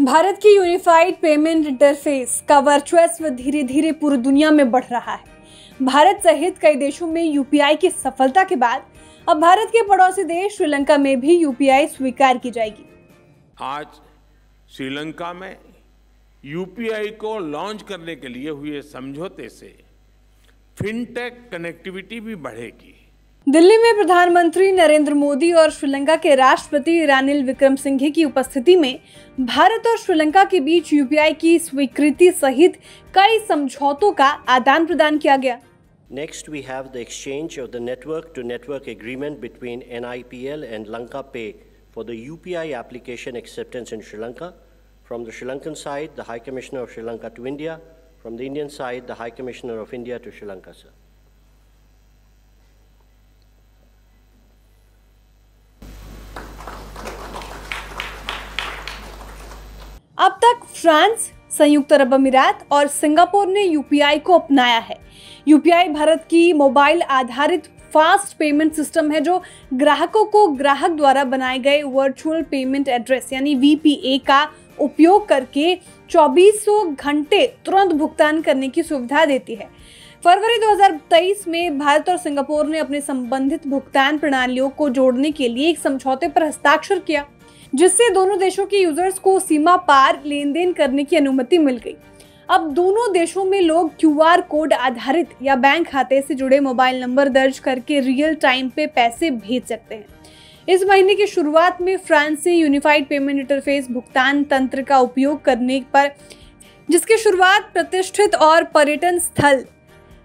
भारत की unified payment interface का वर्चुअस्व धीरे धीरे पूरी दुनिया में बढ़ रहा है। भारत सहित कई देशों में यूपीआई की सफलता के बाद अब भारत के पड़ोसी देश श्रीलंका में भी यूपीआई स्वीकार की जाएगी। आज श्रीलंका में यूपीआई को लॉन्च करने के लिए हुए समझौते से फिनटेक कनेक्टिविटी भी बढ़ेगी। दिल्ली में प्रधानमंत्री नरेंद्र मोदी और श्रीलंका के राष्ट्रपति रानिल विक्रम सिंघे की उपस्थिति में भारत और श्रीलंका के बीच यूपीआई की स्वीकृति सहित कई समझौतों का आदान प्रदान किया गया। Next we have the exchange of the network to network agreement between N I P L and Lanka pay for the U P I application acceptance in Sri Lanka from the Sri Lankan side the high commissioner of Sri Lanka to India from the Indian side the high commissioner of India to Sri Lanka sir अब तक France, संयुक्त अरब अमीरात और Singapore ने UPI को अपनाया है। UPI Bharat की मोबाइल आधारित फास्ट पेमेंट सिस्टम है जो ग्राहकों को ग्राहक द्वारा बनाए गए वर्चुअल पेमेंट एड्रेस यानी वीपीए का उपयोग करके 2400 घंटे तुरंत भुगतान करने की सुविधा देती है। फरवरी 2023 में भारत और सिंगापुर ने अपने संबंधित भुगतान प्रणालियों को जोड़ने के लिए एक समझौते पर हस्ताक्षर किया। जिससे दोनों देशों के यूज़र्स को सीमा पार लेन देन करने की अनुमति मिल गई। अब दोनों देशों में लोग क्यूआर कोड आधारित या बैंक खाते से जुड़े मोबाइल नंबर दर्ज करके रियल टाइम पे पैसे भेज सकते हैं। इस महीने की शुरुआत में फ्रांस से यूनिफाइड पेमेंट इंटरफेस भुगतान तंत्र का उपयोग करने पर, जिसकी शुरुआत प्रतिष्ठित और पर्यटन स्थल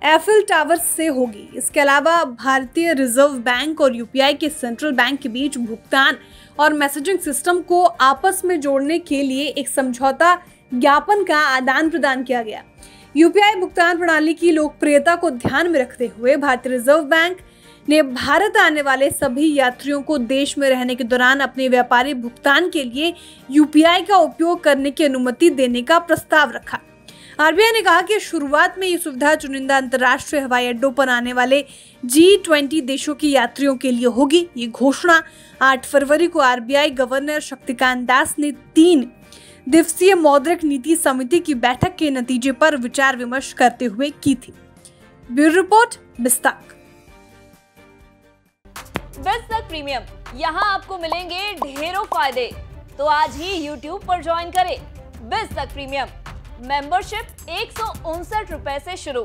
एफिल टावर से होगी। इसके अलावा भारतीय रिज़र्व बैंक और यूपीआई के सेंट्रल बैंक के बीच भुगतान और मैसेजिंग सिस्टम को आपस में जोड़ने के लिए एक समझौता ज्ञापन का आदान प्रदान किया गया। यूपीआई भुगतान प्रणाली की लोकप्रियता को ध्यान में रखते हुए भारतीय रिज़र्व बैंक ने भारत आने वाले सभी यात्रियों को देश में रहने के दौरान अपने व्यापारी भुगतान के लिए यूपीआई का उपयोग करने की अनुमति देने का प्रस्ताव रखा। आरबीआई ने कहा कि शुरुआत में ये सुविधा चुनिंदा अंतर्राष्ट्रीय हवाई अड्डों पर आने वाले जी ट्वेंटी देशों के यात्रियों के लिए होगी। ये घोषणा 8 फरवरी को आरबीआई गवर्नर शक्तिकांत दास ने तीन दिवसीय मौद्रिक नीति समिति की बैठक के नतीजे पर विचार विमर्श करते हुए की थी। ब्यूरो रिपोर्ट, बिस्ताक। प्रीमियम। यहाँ आपको मिलेंगे ढेरों फ़ायदे। तो आज ही YouTube पर ज्वाइन करें। बिस्तक प्रीमियम। मेंबरशिप एक रुपए से शुरू।